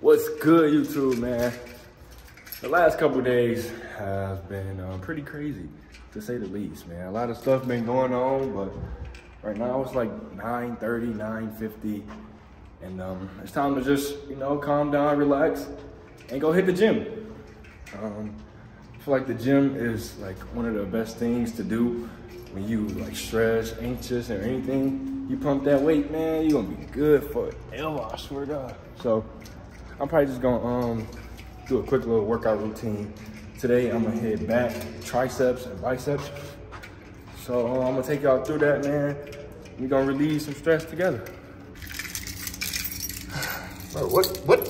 What's good, YouTube, man? The last couple days have been um, pretty crazy, to say the least, man. A lot of stuff been going on, but right now it's like 9.30, 9.50, and um, it's time to just, you know, calm down, relax, and go hit the gym. Um, I feel like the gym is like one of the best things to do when you like stressed, anxious, or anything. You pump that weight, man, you're gonna be good forever, I swear to God. So I'm probably just gonna um, do a quick little workout routine. Today I'm gonna hit back, triceps, and biceps. So uh, I'm gonna take y'all through that, man. We're gonna relieve some stress together. What, what?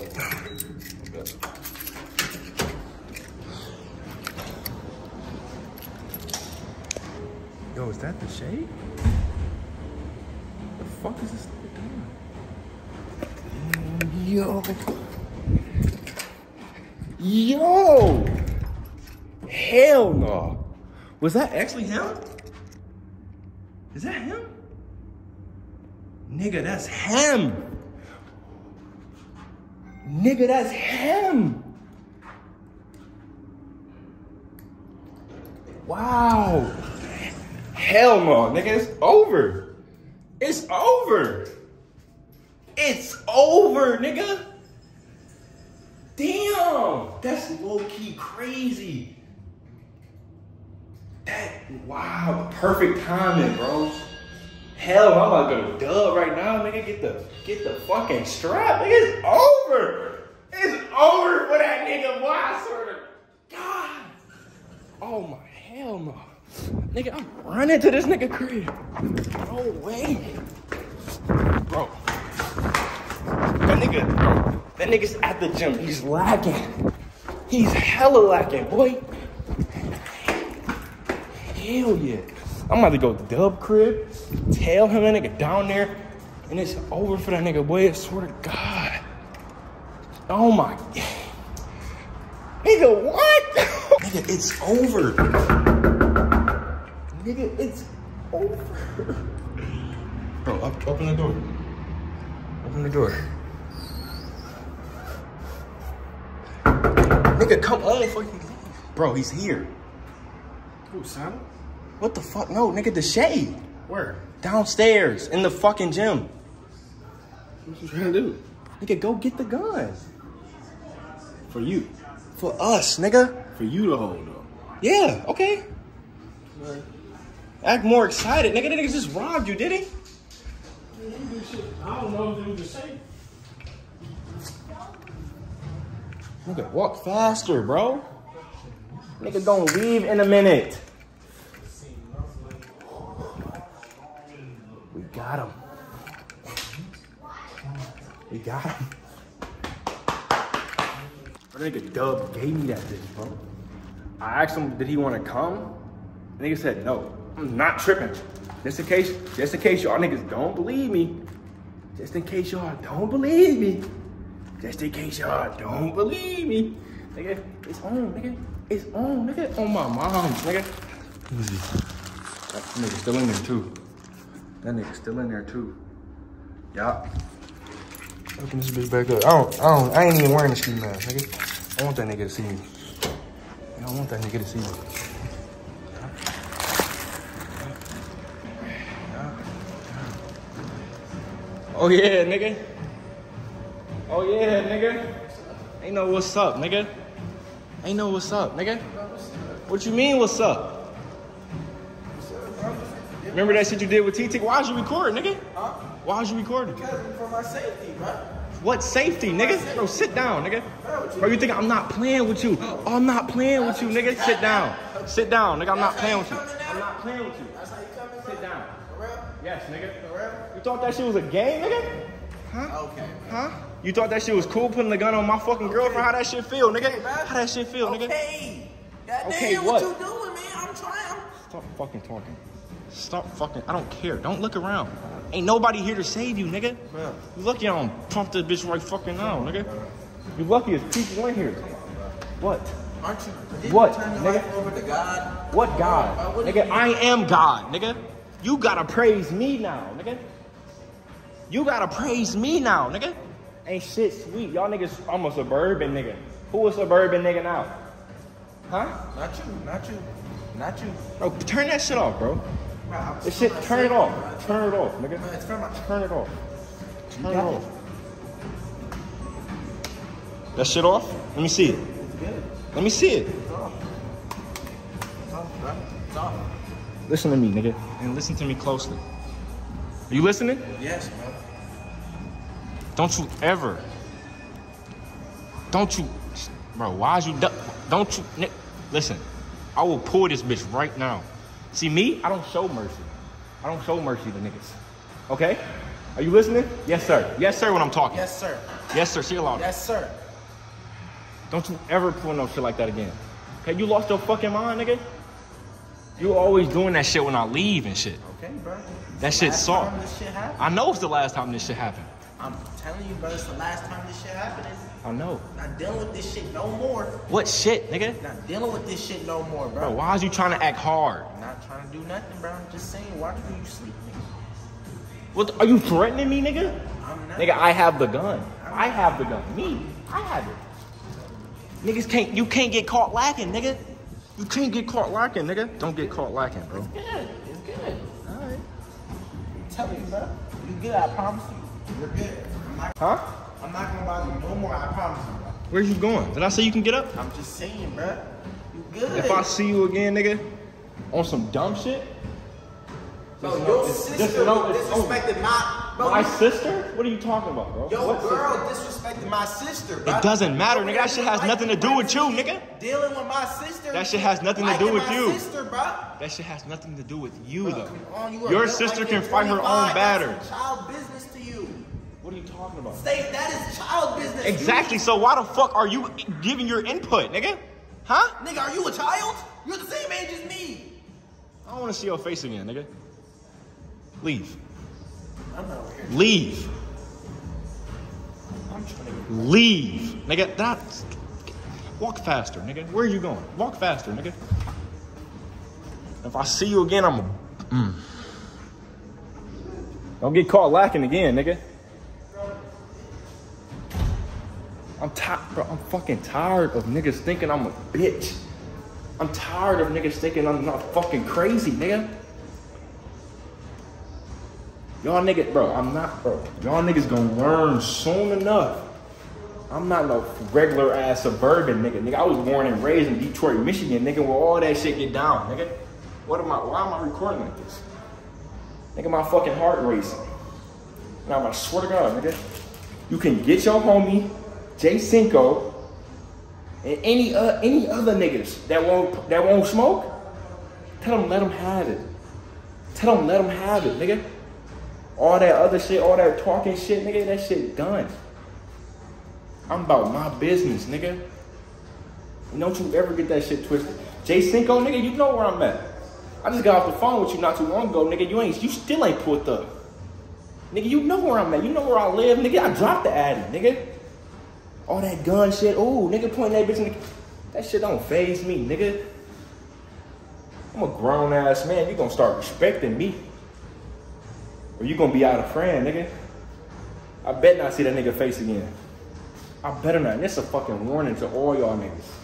Yo, is that Deshae? The fuck is this doing? Yo. Yo! Hell no. Was that actually him? Is that him? Nigga, that's him. Nigga, that's him. Wow. Hell no, nigga, it's over. It's over. It's over, nigga. Damn, that's low key crazy. That wow, perfect timing, bro. Hell, I'm about to go dub right now, nigga. Get the get the fucking strap, nigga. It's over. It's over for that nigga. To God. Oh my hell no. Nigga, I'm running to this nigga crib. No way. Bro. That nigga, bro, that nigga's at the gym. He's lacking. He's hella lacking, boy. Hell yeah. I'm about to go dub crib, tell him that nigga down there, and it's over for that nigga, boy. I swear to God. Oh my. Nigga, what? nigga, it's over. Nigga, it's over. Bro, open the door. Open the door. Come on before you leave. Bro, he's here. Who, Santa? What the fuck? No, nigga, Deshae. Where? Downstairs in the fucking gym. What you trying to do? Nigga, go get the gun. For you. For us, nigga. For you to hold up. Yeah, okay. Act more excited. Nigga, that nigga just robbed you, did he? I don't know if it was the same. Nigga, walk faster, bro. Nigga gonna leave in a minute. We got him. We got him. That nigga Dub gave me that bitch, bro. I asked him, did he want to come? The nigga said no. I'm not tripping. Just in case, just in case y'all niggas don't believe me. Just in case y'all don't believe me. Just in case y'all don't believe me. Nigga, it's on, nigga. It's on, nigga. On my mom's, nigga. Let me see. That nigga still in there too. That nigga still in there too. Yup. Open this bitch back up. I don't, I don't, I ain't even wearing the ski mask, nigga. I want that nigga to see me. I don't want that nigga to see me. Oh yeah, nigga. Oh yeah, nigga. Ain't know what's up, nigga. Ain't know what's up, nigga. What you mean what's up? Remember that shit you did with TT? Why was you recording, nigga? Why was you recording? For my safety, bro. What safety, nigga? Bro, sit down, nigga. Bro, you think I'm not playing with you? Oh, I'm not playing with you, nigga. Sit down. Sit down, nigga. I'm not playing with you. I'm not playing with you. That's how you come in, Sit down. For real? Yes, nigga. For real? You thought that shit was a game, nigga? Huh? Okay. Huh? You thought that shit was cool putting the gun on my fucking girlfriend? How that shit feel, nigga? How that shit feel, nigga? Okay. God Okay, damn, what? what? you doing, man? I'm trying. Stop fucking talking. Stop fucking. I don't care. Don't look around. Ain't nobody here to save you, nigga. You lucky I don't pump this bitch right fucking now, nigga. You lucky as people in here. What? Aren't you? What, You turn your nigga? life over to God. What God? what Nigga. I am God, nigga. You gotta praise me now, nigga. You gotta praise me now, nigga. Ain't shit sweet. Y'all niggas, I'm a suburban nigga. Who a suburban nigga now? Huh? Not you, not you, not you. Bro, turn that shit off, bro. Bro, This shit, turn it off. bro. Turn it off, nigga. Bro, it's from my. Turn it off. Turn it off. That shit off? Let me see it. Good. Let me see it. It's off. It's off, bro. It's off. Listen to me, nigga. And listen to me closely. Are you listening? Yes. Don't you ever. Don't you. Bro, why'd you. du- Don't you. Listen, I will pull this bitch right now. See, me, I don't show mercy. I don't show mercy to niggas. Okay? Are you listening? Yes, sir. Yes, sir, when I'm talking. Yes, sir. Yes, sir. See you loud. Yes, sir. Don't you ever pull no shit like that again. Okay, you lost your fucking mind, nigga? You always doing that shit when I leave and shit. Okay, bro. That shit's soft. shit happened. I know it's the last time this shit happened. I'm telling you, bro, it's the last time this shit happened. I know. Not dealing with this shit no more. What shit, nigga? Not dealing with this shit no more, bro. Bro, why is you trying to act hard? I'm not trying to do nothing, bro. I'm just saying, why do you sleep, nigga? What? Are you threatening me, nigga? I'm not. Nigga, I have the gun. I have the gun. Me, I have it. Niggas can't. You can't get caught lacking, nigga. You can't get caught lacking, nigga. Don't get caught lacking, bro. It's good. It's good. All right. I'm telling you, bro. You good, I promise you. You're good. I'm not, Huh? I'm not gonna bother you no more, I promise you, bro. Where you going? Did I say you can get up? I'm just saying, bro. You good. If I see you again, nigga, on some dumb shit, Bro, Listen, your it's- sister no, it's- disrespected my... Bro, my sister? What are you talking about, bro? Yo, What girl sister? disrespected my sister, bro. It doesn't matter, nigga. That shit has Like nothing to do with you, nigga. Dealing with my sister. That shit has nothing to do with you. sister, bro. That shit has nothing to do with you, Bro, though. on, you Your sister like can fight her 25. own That's battles. Child business to you. What are you talking about? Stay, that is child business. Exactly. So why the fuck are you giving your input, nigga? Huh? nigga, are you a child? You're the same age as me. I don't want to see your face again, nigga. Leave. I'm not. Leave. I'm trying to Leave, nigga. That's walk faster, nigga. Where are you going? Walk faster, nigga. If I see you again, I'm. A, mm. Don't get caught lacking again, nigga. I'm tired, bro. I'm fucking tired of niggas thinking I'm a bitch. I'm tired of niggas thinking I'm not fucking crazy, nigga. Y'all niggas, bro, I'm not, bro. Y'all niggas gonna learn soon enough. I'm not no regular ass suburban nigga. Nigga, I was born and raised in Detroit, Michigan, nigga, where all that shit get down, nigga. What am I, why am I recording like this? Nigga, my fucking heart racing. Now, I swear to God, nigga, you can get your homie, Jay Cinco, and any uh, any other niggas that won't that won't smoke. Tell them let them have it. Tell them let them have it, nigga. All that other shit, all that talking shit, nigga, that shit done. I'm about my business, nigga. And don't you ever get that shit twisted. Jay Cinco, nigga, you know where I'm at. I just got off the phone with you not too long ago, nigga. You ain't, you still ain't pulled up. Nigga, you know where I'm at. You know where I live, nigga. I dropped the addy, nigga. All that gun shit. Ooh, nigga pointing that bitch in the. That shit don't phase me, nigga. I'm a grown ass man. You gonna start respecting me. Or you gonna be out of friend, nigga. I bet not see that nigga face again. I better not. And this a fucking warning to all y'all niggas.